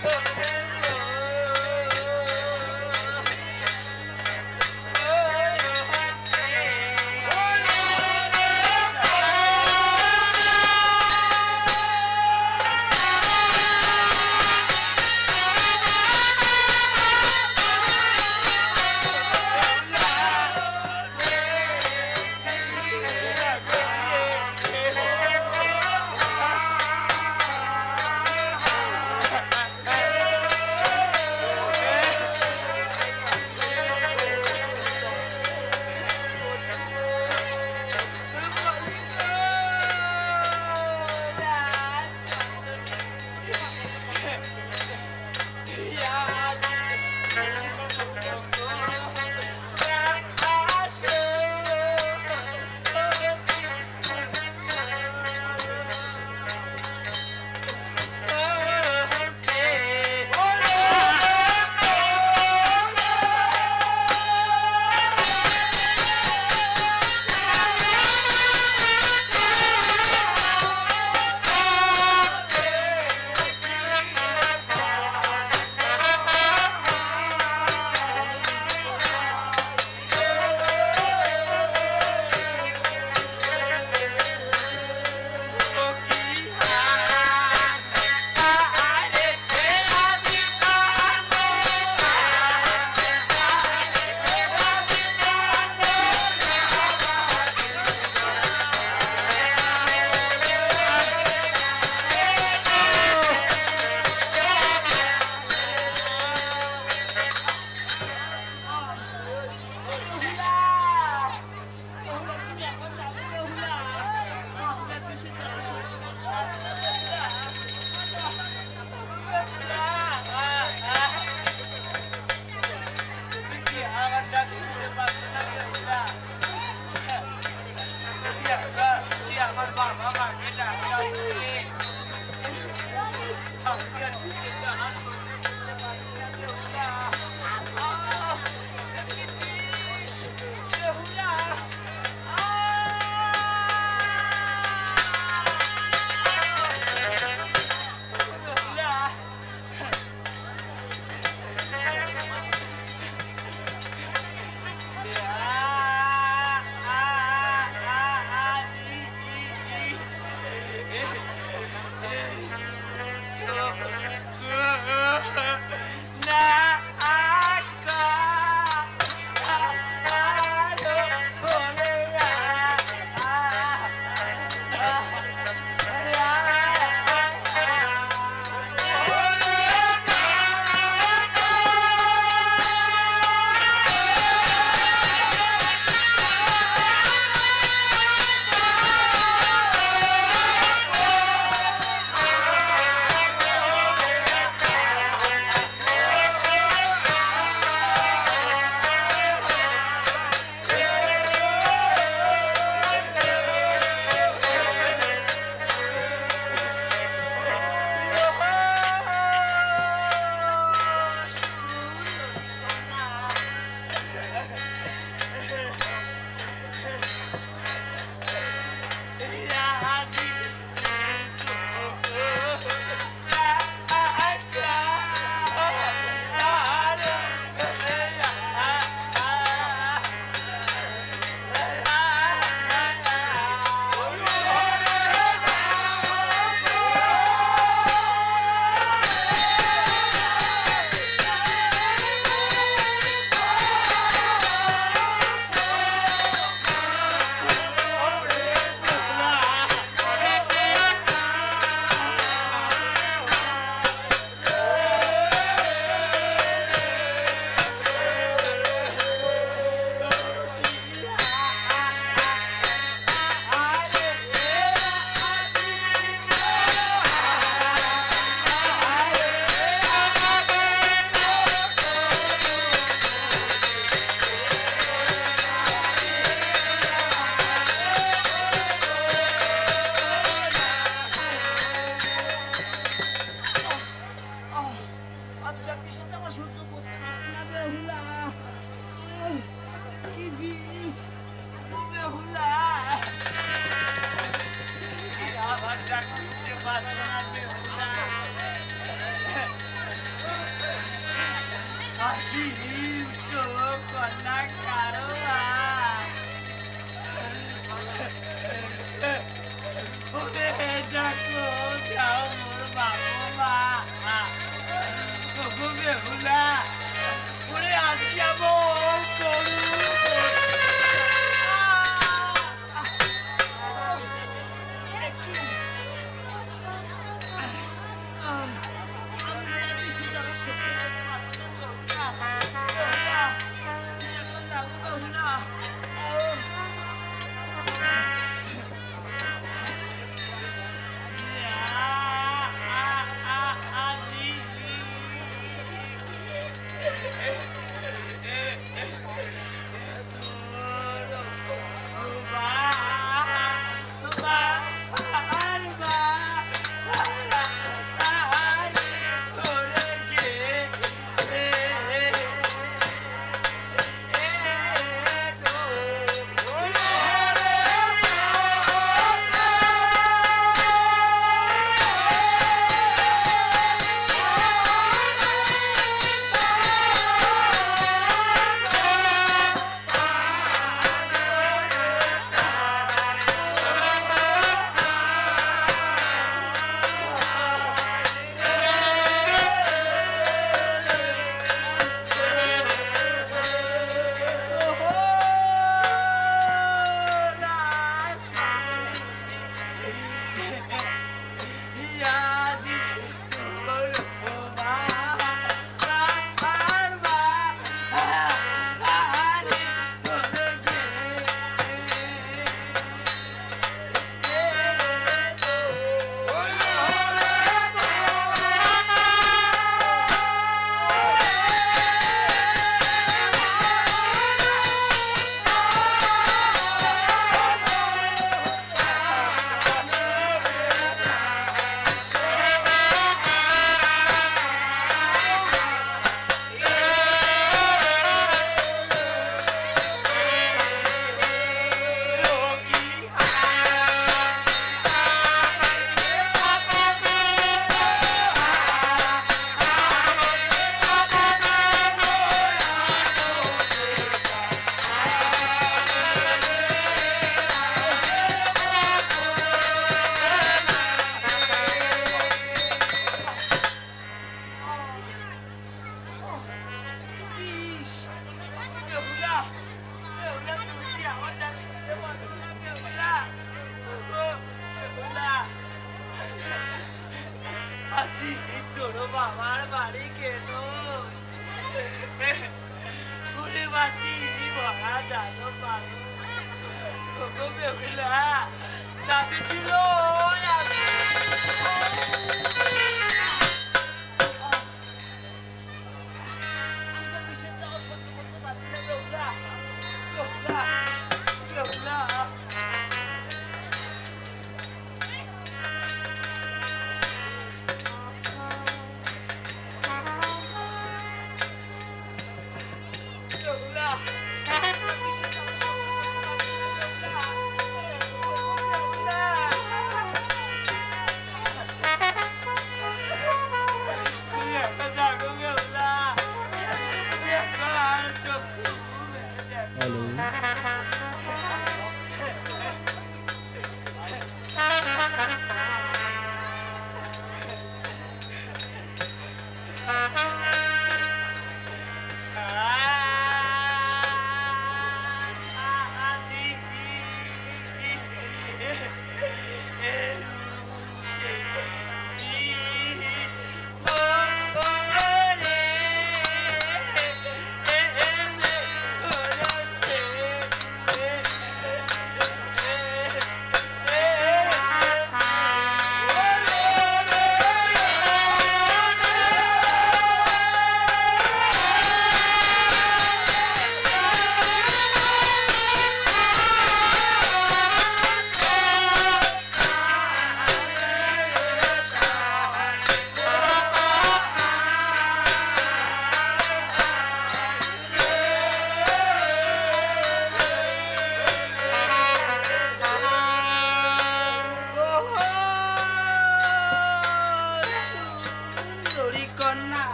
Thank you.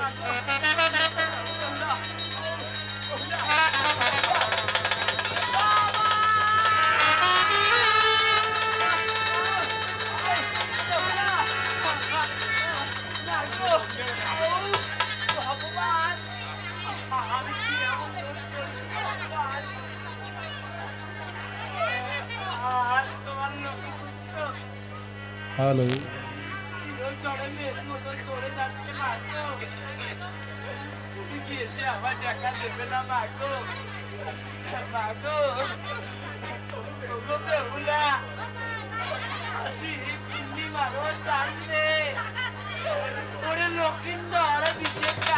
Gracias. Lakhindar বিশেষ